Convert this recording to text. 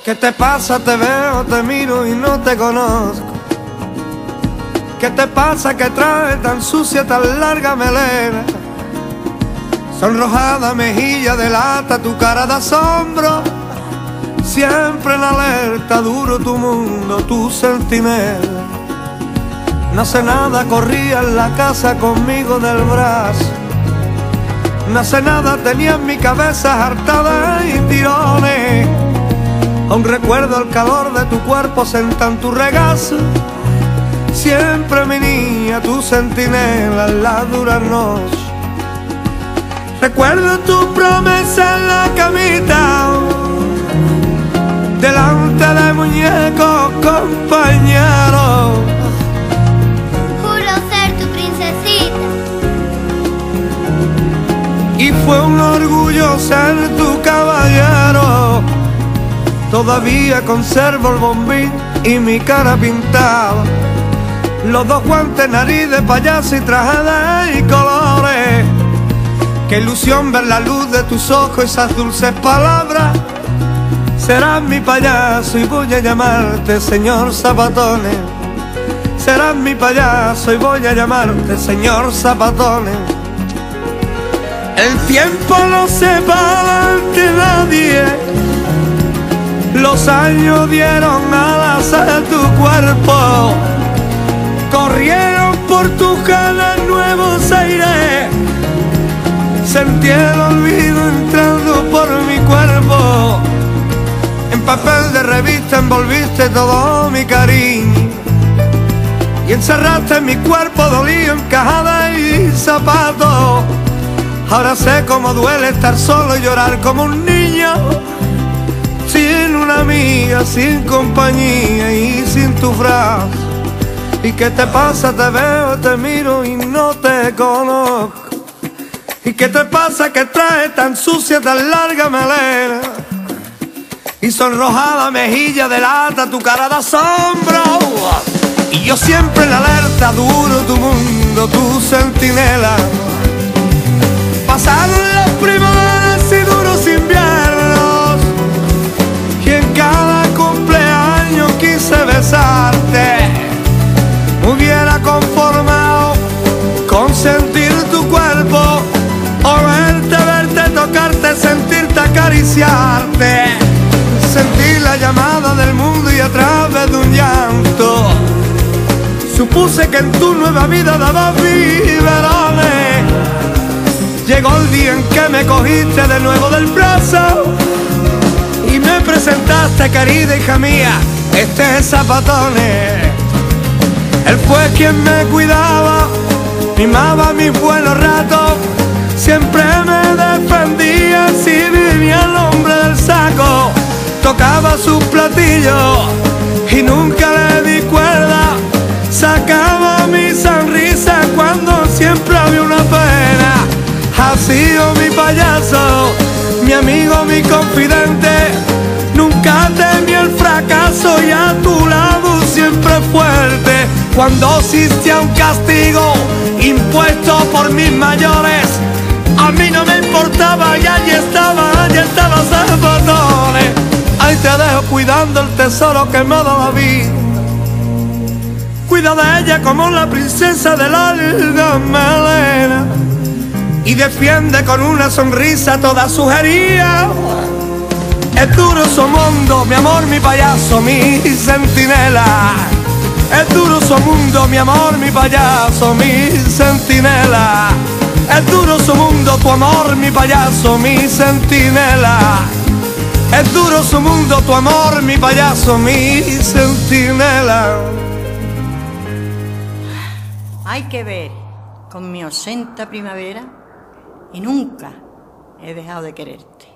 ¿Qué te pasa? Te veo, te miro y no te conozco. ¿Qué te pasa que trae tan sucia, tan larga melena? Sonrojada mejilla delata tu cara de asombro. Siempre en alerta, duro tu mundo, tu centinela. No hace nada, corría en la casa conmigo del brazo. No hace nada, tenía en mi cabeza hartada y tirones. Aún recuerdo el calor de tu cuerpo sentado en tu regazo. Siempre mi niña, tu centinela en la dura noche. Recuerdo tu promesa en la camita, delante de muñecos compañeros. Juro ser tu princesita. Y fue un orgullo ser tu. Todavía conservo el bombín y mi cara pintada. Los dos guantes, nariz de payaso y traje y colores. Qué ilusión ver la luz de tus ojos, esas dulces palabras. Serás mi payaso y voy a llamarte señor Zapatones. Serás mi payaso y voy a llamarte señor Zapatones. El tiempo no se para ante nadie. Los años dieron alas a tu cuerpo. Corrieron por tus canas nuevos aires. Sentí el olvido entrando por mi cuerpo. En papel de revista envolviste todo mi cariño. Y encerraste en mi cuerpo dolido, encajada y zapato. Ahora sé cómo duele estar solo y llorar como un niño. Sin una amiga, sin compañía y sin tu frase. ¿Y qué te pasa? Te veo, te miro y no te conozco. ¿Y qué te pasa que trae tan sucia, tan larga melena? Y sonrojada mejilla delata tu cara de asombro. Y yo siempre en alerta, duro tu mundo, tu centinela. Pasaron las primaveras Sentir la llamada del mundo y a través de un llanto. Supuse que en tu nueva vida daba biberones. Llegó el día en que me cogiste de nuevo del brazo y me presentaste, querida hija mía, este zapatones. Él fue quien me cuidaba, mimaba mis buenos ratos, siempre me defendía y nunca le di cuerda, sacaba mi sonrisa cuando siempre había una pena. Ha sido mi payaso, mi amigo, mi confidente. Nunca temí el fracaso y a tu lado siempre fuerte. Cuando existía un castigo impuesto por mis mayores, a mí no me importaba y allí estaba, allí estaba Zapatones. Te dejo cuidando el tesoro que me ha dado la vida. Cuida de ella como la princesa de la melena y defiende con una sonrisa toda su herida. Es duro su mundo, mi amor, mi payaso, mi centinela. Es duro su mundo, mi amor, mi payaso, mi centinela. Es duro su mundo, tu amor, mi payaso, mi centinela. Tu amor, mi payaso, mi centinela. Hay que ver con mi ausenta primavera y nunca he dejado de quererte.